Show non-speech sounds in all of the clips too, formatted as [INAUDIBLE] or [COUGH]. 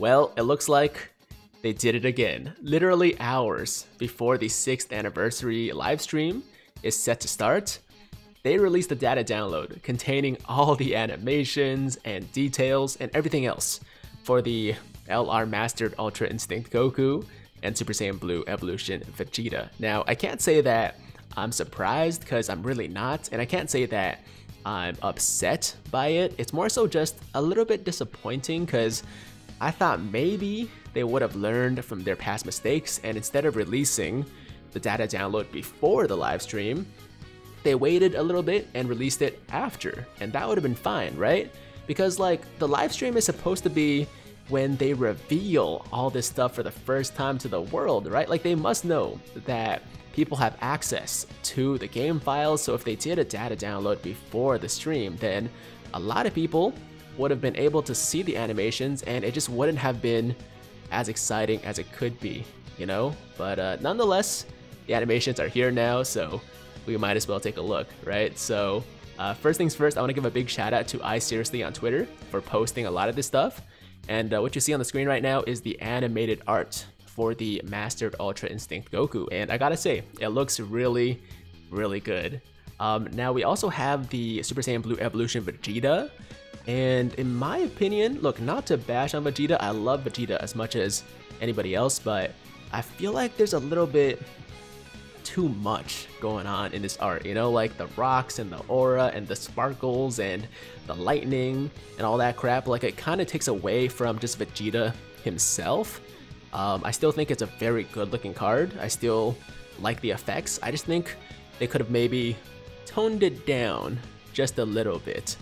Well, it looks like they did it again. Literally hours before the 6th anniversary livestream is set to start, they released a data download containing all the animations and details and everything else for the LR Mastered Ultra Instinct Goku and Super Saiyan Blue Evolution Vegeta. Now, I can't say that I'm surprised because I'm really not, and I can't say that I'm upset by it. It's more so just a little bit disappointing because I thought maybe they would have learned from their past mistakes and instead of releasing the data download before the live stream, they waited a little bit and released it after, and that would have been fine, right? Because like the live stream is supposed to be when they reveal all this stuff for the first time to the world, right? Like they must know that people have access to the game files, so if they did a data download before the stream, then a lot of people would have been able to see the animations and it just wouldn't have been as exciting as it could be, you know? But uh, nonetheless, the animations are here now, so we might as well take a look, right? So uh, first things first, I want to give a big shout out to I Seriously on Twitter for posting a lot of this stuff. And uh, what you see on the screen right now is the animated art for the Mastered Ultra Instinct Goku. And I gotta say, it looks really, really good. Um, now we also have the Super Saiyan Blue Evolution Vegeta. And in my opinion, look, not to bash on Vegeta, I love Vegeta as much as anybody else, but I feel like there's a little bit too much going on in this art, you know, like the rocks and the aura and the sparkles and the lightning and all that crap. Like it kind of takes away from just Vegeta himself. Um, I still think it's a very good looking card. I still like the effects. I just think they could have maybe toned it down just a little bit.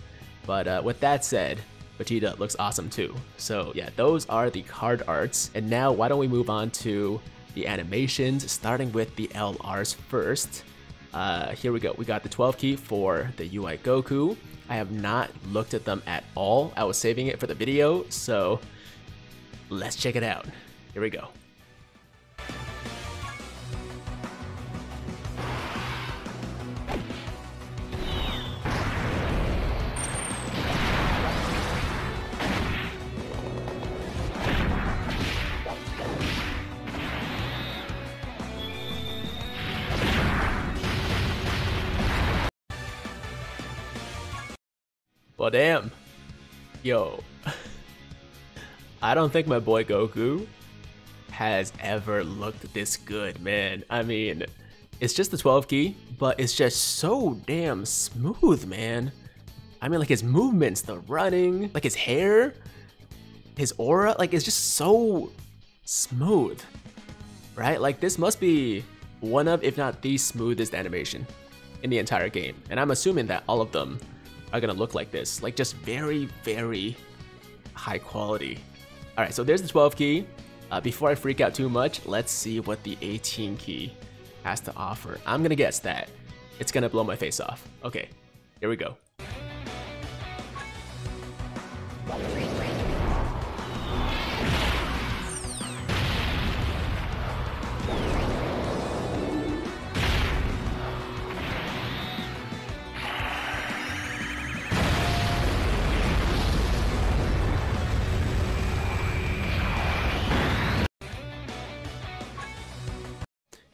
But uh, with that said, Vegeta looks awesome too. So yeah, those are the card arts. And now why don't we move on to the animations, starting with the LRs first. Uh, here we go. We got the 12 ki for the UI Goku. I have not looked at them at all. I was saving it for the video, so let's check it out. Here we go. Well, damn. Yo. [LAUGHS] I don't think my boy Goku has ever looked this good, man. I mean, it's just the 12 ki, but it's just so damn smooth, man. I mean, like his movements, the running, like his hair, his aura, like it's just so smooth, right? Like this must be one of, if not the smoothest animation in the entire game. And I'm assuming that all of them are gonna look like this. Like just very, very high quality. All right, so there's the 12 ki. Uh, before I freak out too much, let's see what the 18 ki has to offer. I'm gonna guess that it's gonna blow my face off. Okay, here we go.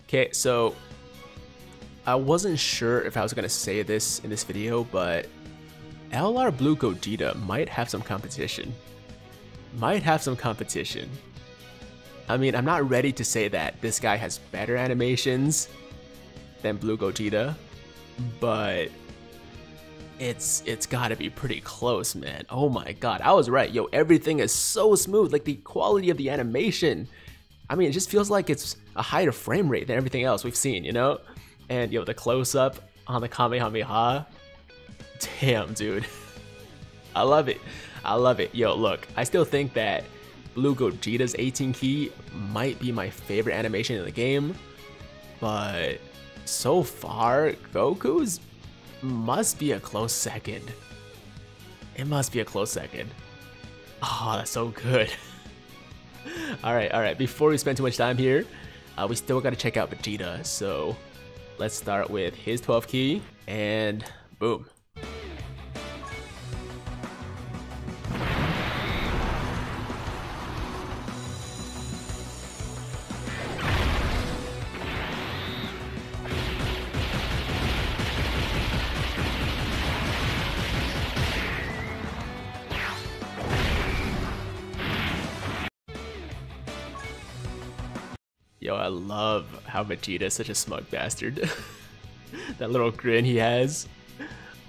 Okay, so I wasn't sure if I was gonna say this in this video, but LR Blue Gogeta might have some competition. Might have some competition. I mean, I'm not ready to say that this guy has better animations than Blue Gogeta, but it's it's gotta be pretty close, man. Oh my god, I was right. Yo, everything is so smooth. Like the quality of the animation I mean, it just feels like it's a higher frame rate than everything else we've seen, you know? And yo, the close up on the Kamehameha, damn, dude. [LAUGHS] I love it. I love it. Yo, look, I still think that Blue Gogeta's 18 ki might be my favorite animation in the game, but so far, Goku's must be a close second. It must be a close second. Oh, that's so good. [LAUGHS] [LAUGHS] alright, alright. Before we spend too much time here, uh, we still gotta check out Vegeta. So let's start with his 12 ki and boom. How Vegeta is such a smug bastard. [LAUGHS] that little grin he has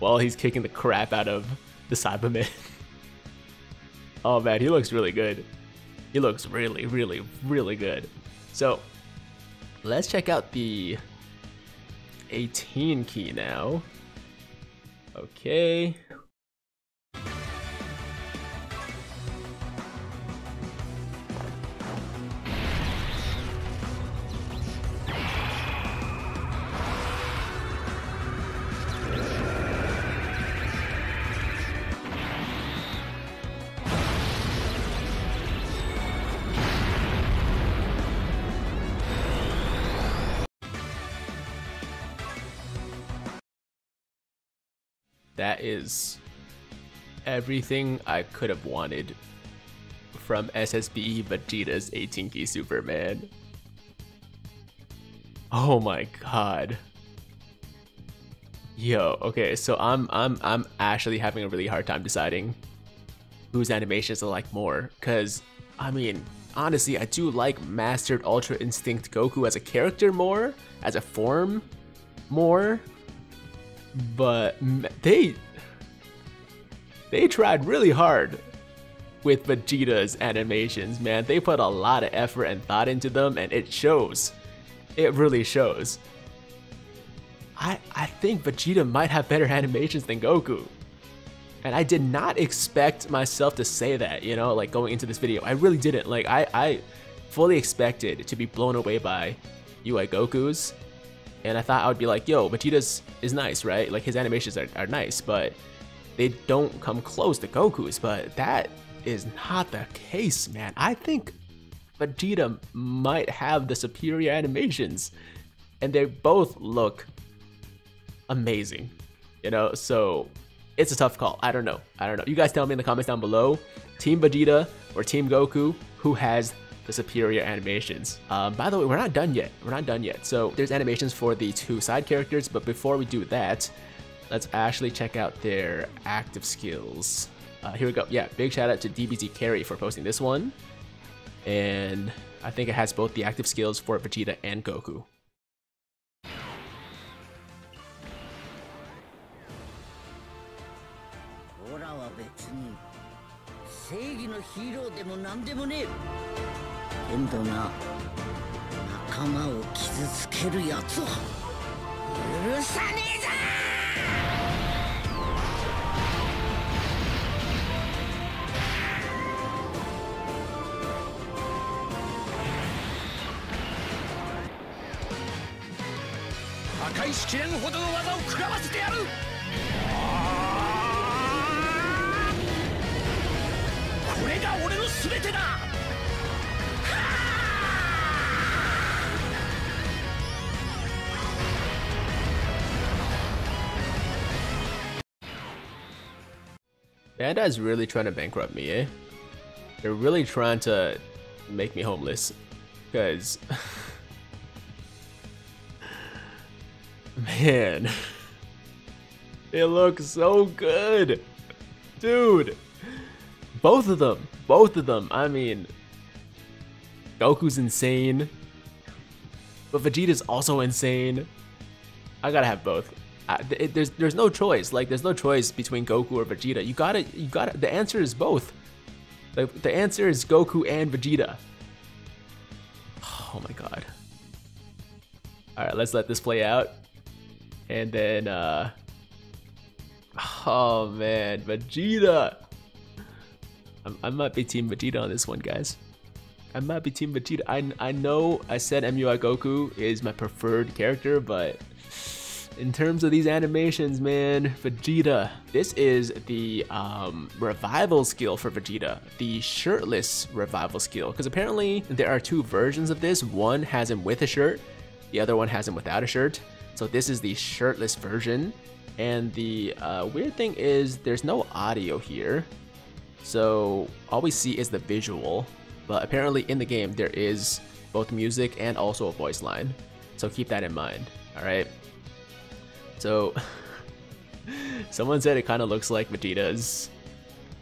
while he's kicking the crap out of the Cyberman. [LAUGHS] oh man, he looks really good. He looks really, really, really good. So, let's check out the 18 ki now. Okay. That is everything I could have wanted from SSBE Vegeta's 18 ki Superman. Oh my god. Yo, okay, so I'm I'm I'm actually having a really hard time deciding whose animations I like more cuz I mean, honestly, I do like Mastered Ultra Instinct Goku as a character more, as a form more, but they they tried really hard with Vegeta's animations, man. They put a lot of effort and thought into them and it shows. It really shows. I I think Vegeta might have better animations than Goku. And I did not expect myself to say that, you know, like going into this video. I really didn't. Like I I fully expected to be blown away by UI Goku's and I thought I would be like, yo, Vegeta's is nice, right? Like his animations are, are nice, but they don't come close to Goku's, but that is not the case, man. I think Vegeta might have the superior animations, and they both look amazing, you know? So it's a tough call. I don't know. I don't know. You guys tell me in the comments down below, Team Vegeta or Team Goku, who has the superior animations. Um, by the way, we're not done yet. We're not done yet. So there's animations for the two side characters, but before we do that, let's actually check out their active skills. Uh, here we go. Yeah, big shout out to DBZ Carry for posting this one. And I think it has both the active skills for Vegeta and Goku. けんどな仲間を傷つけるやつは許さねえぞ！破壊しきれんほどの技を食らわせてやる！これが俺の全てだ！Bandai's really trying to bankrupt me, eh? They're really trying to make me homeless. Because... [LAUGHS] Man. [LAUGHS] It looks so good. Dude. Both of them. Both of them. I mean... Goku's insane. But Vegeta's also insane. I gotta have both it, there's there's no choice. Like there's no choice between Goku or Vegeta. You gotta you gotta. The answer is both. The the answer is Goku and Vegeta. Oh my god. All right, let's let this play out, and then uh. Oh man, Vegeta. I'm, I might be Team Vegeta on this one, guys. I might be Team Vegeta. I, I know I said MUI Goku is my preferred character, but in terms of these animations, man, Vegeta. This is the um, revival skill for Vegeta, the shirtless revival skill, because apparently there are two versions of this. One has him with a shirt, the other one has him without a shirt. So this is the shirtless version. And the uh, weird thing is there's no audio here. So all we see is the visual, but apparently in the game there is both music and also a voice line. So keep that in mind, all right? So, [LAUGHS] someone said it kind of looks like Vegeta's.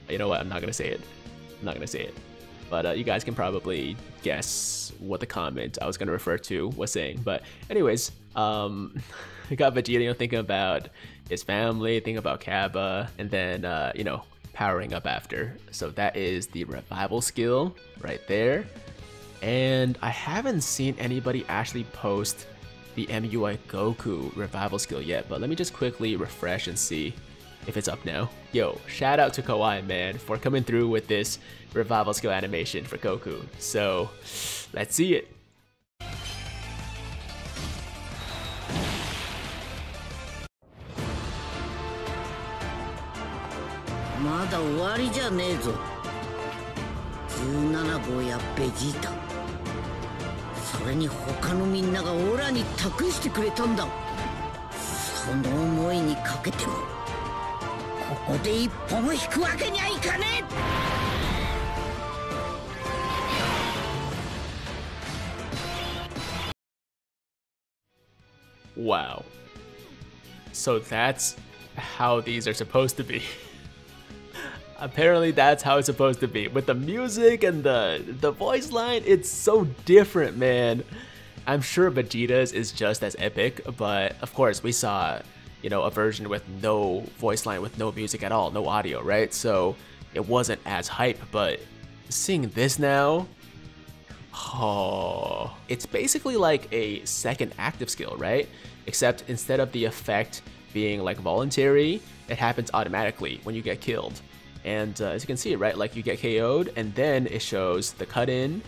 You know what? I'm not gonna say it. I'm not gonna say it. but uh, you guys can probably guess what the comment I was to refer to was saying. But anyways, um, [LAUGHS] got Vegeta, you know, thinking about his family, thinking about Cabba, and then, uh, you know, powering up after. So that is the revival skill right there. And I haven't seen anybody actually post the MUI Goku revival skill yet, but let me just quickly refresh and see if it's up now. Yo, shout out to Kawaii man for coming through with this revival skill animation for Goku. So let's see it. まだ終わりじゃねえぞ17号やベジータ それに他のみんながオラに託してくれたんだその思いにかけてもここで一歩も引くわけにはいかねえ Wow. So that's how these are supposed to be. Apparently that's how it's supposed to be. With the music and the the voice line, it's so different, man. I'm sure Vegeta's is just as epic, but of course we saw, you know, a version with no voice line, with no music at all, no audio, right? So it wasn't as hype, but seeing this now, Oh, it's basically like a second active skill, right? Except instead of the effect being like voluntary, it happens automatically when you get killed. And uh, as you can see, right, like you get KO'd and then it shows the cut in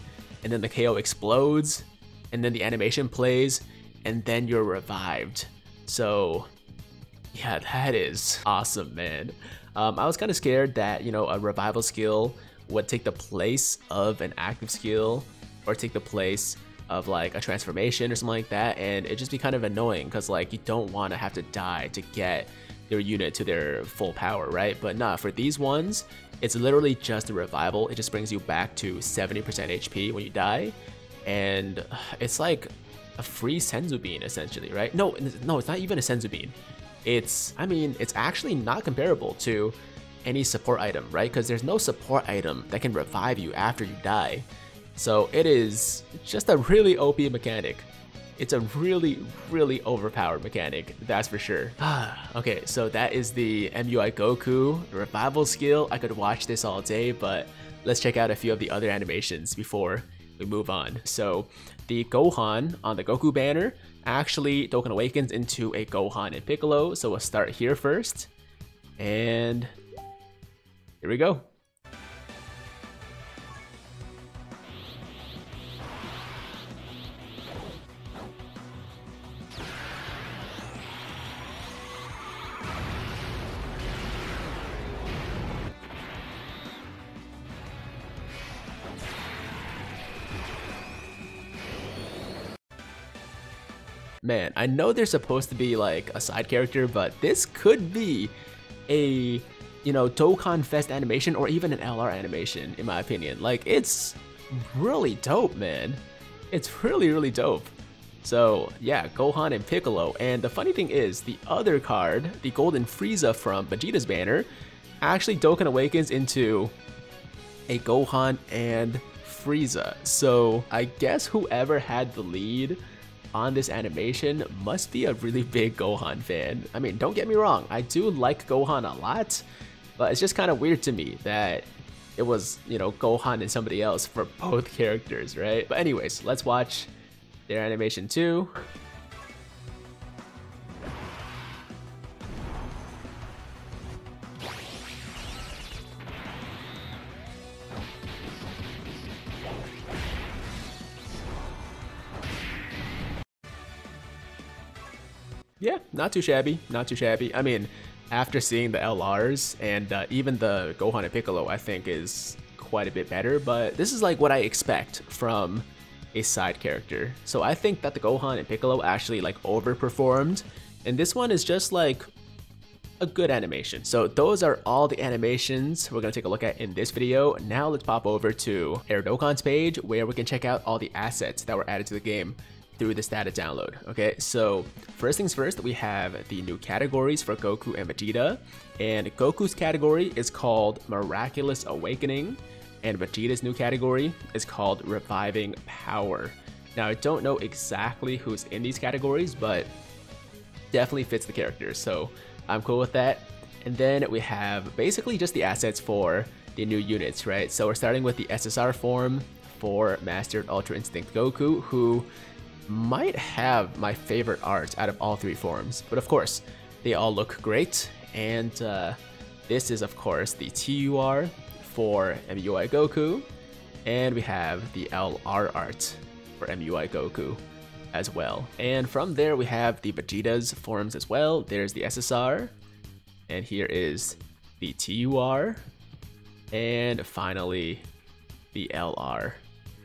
and then the KO explodes and then the animation plays and then you're revived. So yeah, that is awesome, man. Um, I was kind of scared that, you know, a revival skill would take the place of an active skill or take the place of like a transformation or something like that and it just be kind of annoying because like you don't want to have to die to get your unit to their full power right? But nah for these ones it's literally just a revival. It just brings you back to 70% HP when you die. And it's like a free senzu bean essentially right? No no it's not even a senzu bean. It's I mean it's actually not comparable to any support item right? Because there's no support item that can revive you after you die. So it is just a really OP mechanic. It's a really, really overpowered mechanic, that's for sure. [SIGHS] okay, so that is the MUI Goku revival skill. I could watch this all day, but let's check out a few of the other animations before we move on. So the Gohan on the Goku banner actually Dokkan Awakens into a Gohan and Piccolo. So we'll start here first. And here we go. Man, I know they're supposed to be like a side character, but this could be a, you know, Dokkan Fest animation or even an LR animation, in my opinion. Like, it's really dope, man. It's really, really dope. So, yeah, Gohan and Piccolo. And the funny thing is, the other card, the Golden Frieza from Vegeta's banner, actually Dokkan Awakens into a Gohan and Frieza. So, I guess whoever had the lead on this animation must be a really big Gohan fan. I mean, don't get me wrong, I do like Gohan a lot, but it's just kind of weird to me that it was, you know, Gohan and somebody else for [LAUGHS] both characters, right? But anyways, let's watch their animation too. Yeah, not too shabby, not too shabby. I mean, after seeing the LRs and uh, even the Gohan and Piccolo, I think is quite a bit better, but this is like what I expect from a side character. So I think that the Gohan and Piccolo actually like overperformed, and this one is just like a good animation. So those are all the animations we're gonna take a look at in this video. Now let's pop over to Air Dokkan's page where we can check out all the assets that were added to the game through this data download. Okay, so first things first, we have the new categories for Goku and Vegeta. And Goku's category is called Miraculous Awakening. and Vegeta's new category is called Reviving Power. Now, I don't know exactly who's in these categories, but definitely fits the characters, so I'm cool with that. And then we have basically just the assets for the new units, right? So we're starting with the SSR form for Mastered Ultra Instinct Goku, who might have my favorite art out of all three forms. But of course, they all look great, and uh, this is of course the TUR for MUI Goku, and we have the LR art for MUI Goku as well. And from there we have the Vegeta's forms as well. There's the SSR, and here is the TUR, and finally the LR.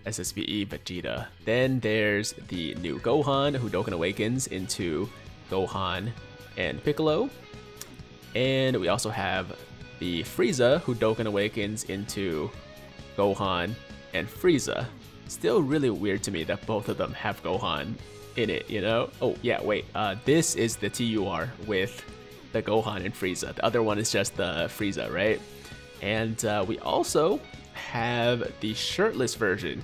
SSBE Vegeta. Then there's the new Gohan, who Dokkan Awakens into Gohan and Piccolo. And we also have the Frieza, who Dokkan Awakens into Gohan and Frieza. Still really weird to me that both of them have Gohan in it, you know? Oh, yeah, wait. Uh, this is the TUR with the Gohan and Frieza. The other one is just the Frieza, right? And uh, we also have the shirtless version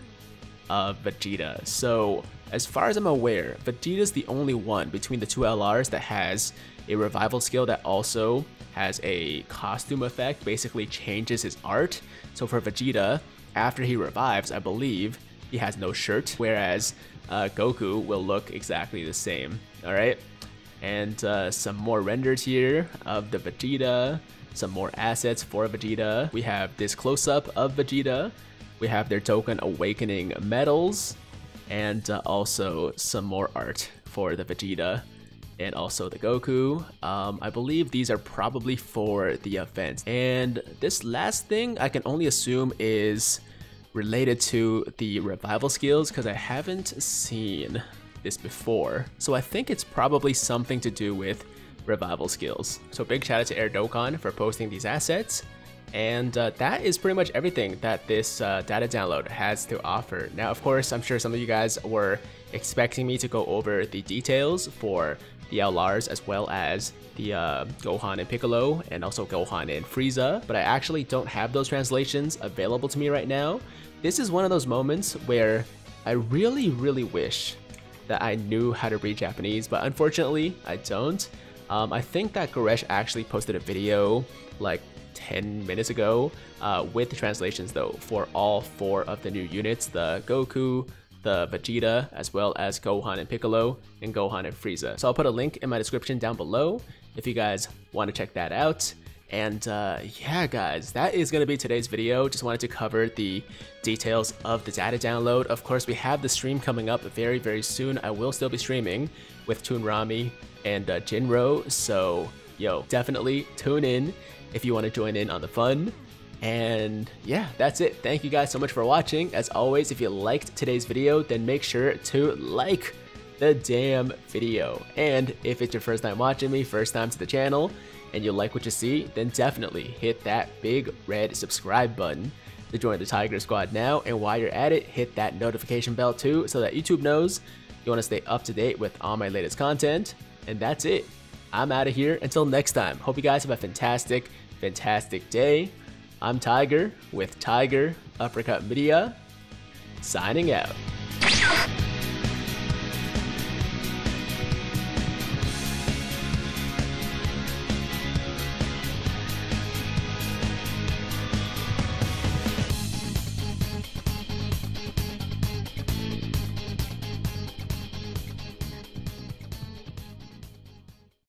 of Vegeta. So, as far as I'm aware, Vegeta's the only one between the two LRs that has a revival skill that also has a costume effect, basically changes his art. So for Vegeta, after he revives, I believe he has no shirt, whereas uh, Goku will look exactly the same. All right, and uh, some more renders here of the Vegeta, some more assets for Vegeta. We have this close-up of Vegeta. We have their Dokkan Awakening medals, and uh, also some more art for the Vegeta and also the Goku. Um, I believe these are probably for the event. And this last thing I can only assume is related to the revival skills because I haven't seen this before. So I think it's probably something to do with revival skills. So big shout out to Air for posting these assets. And uh, that is pretty much everything that this uh, data download has to offer. Now, of course, I'm sure some of you guys were expecting me to go over the details for the LRs as well as the uh, Gohan and Piccolo and also Gohan and Frieza, but I actually don't have those translations available to me right now. This is one of those moments where I really, really wish that I knew how to read Japanese, but unfortunately, I don't. Um, I think that Goresh actually posted a video like 10 minutes ago uh, with the translations though for all four of the new units, the Goku, the Vegeta, as well as Gohan and Piccolo, and Gohan and Frieza. So I'll put a link in my description down below if you guys want to check that out. And uh, yeah, guys, that is going to be today's video. Just wanted to cover the details of the data download. Of course, we have the stream coming up very, very soon. I will still be streaming with Toon Rami and uh, Jinro. So, yo, definitely tune in if you want to join in on the fun. And yeah, that's it. Thank you guys so much for watching. As always, if you liked today's video, then make sure to like the damn video. And if it's your first time watching me, first time to the channel, and you like what you see, then definitely hit that big red subscribe button to join the Tiger Squad now. And while you're at it, hit that notification bell too so that YouTube knows you want to stay up to date with all my latest content. And that's it. I'm out of here. Until next time, hope you guys have a fantastic, fantastic day. I'm Tiger with Tiger Uppercut Media, signing out.